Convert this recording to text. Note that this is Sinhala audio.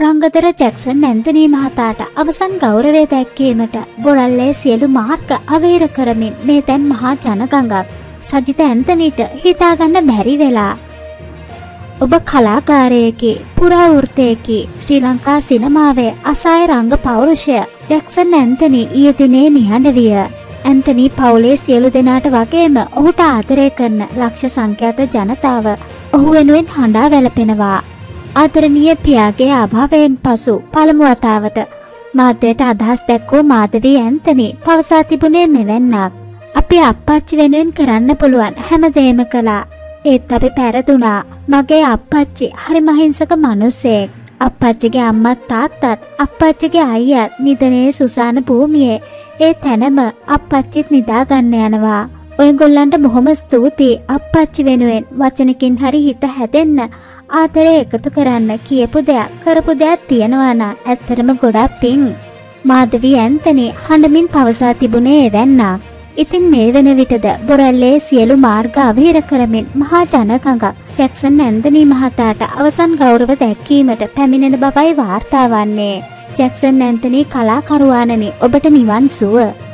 රංගදර ජැක්සන් ඇන්තනී මහතාට අවසන් ගෞරවය දැක්කීමට බොරල්ලේ සියලු මාර්ග අවහිර කරමින් මේ තැන් මහා ජනගඟක් සජිත ඇන්තනීට හිතාගන්න බැරි වෙලා. ඔබ කලාකාරයකි පුරාවෘතයකි ශ්‍රී ලංකා සිනමාවේ අසාය රංග පෞරුෂය ජැක්සන් ඇන්තනී ඊයදිනේ නිහඬ විය. ඇන්තනී පවුලේ සියලු දෙනාට වගේම ඔහුට ආදරය කරන ලක්ෂ සංඛ්‍යාත ජනතාව ඔහු වෙනුවෙන් හඬා වැළපෙනවා. ආදරණීය පියාගේ අභාවයෙන් පසු පළමු වතාවට මාධ්‍යයට අදහස් දැක්වූ මාධවී ඇන්තනි පවසා තිබුණේ මෙවැන්නක්. අපි අප්පච්චි වෙනුවෙන් කරන්න පුළුවන් හැමදේම කළා. ඒත් අපි පැරදුනා. මගේ අප්පච්චි හරි මහිංසක මිනිස්සෙක්. අප්පච්චිගේ අම්මත් තාත්තත් අප්පච්චිගේ අයියත් නිදනේ සුසාන භූමියේ ඒ තැනම අප්පච්චිත් නිදාගන්න යනවා. ඔයගොල්ලන්ට බොහොම ස්තුතියි අප්පච්චි වෙනුවෙන් වචනකින් හරි හිත හැදෙන්න ආදරය එකතු කරන්න කියපු දෙයක් කරපු දෙයක් තියෙනවා නම් ඇත්තරම ගොඩක් පිං. මාධවී ඇන්තනි හඬමින් පවසා තිබුණේ එවැන්නක්. ඉතින් මේ වෙන විටද බොරැල්ලේ සියලු මාර්ග අවහිර කරමින් මහා ජනකඟක් ජැක්සන් ඇන්දනී මහතාට අවසන් ගෞරව දැක්වීමට පැමිණෙන බවයි වාර්තා වන්නේ. ජැක්සන් ඇන්තනී කලාකරුවානනි ඔබට නිවන් සුව.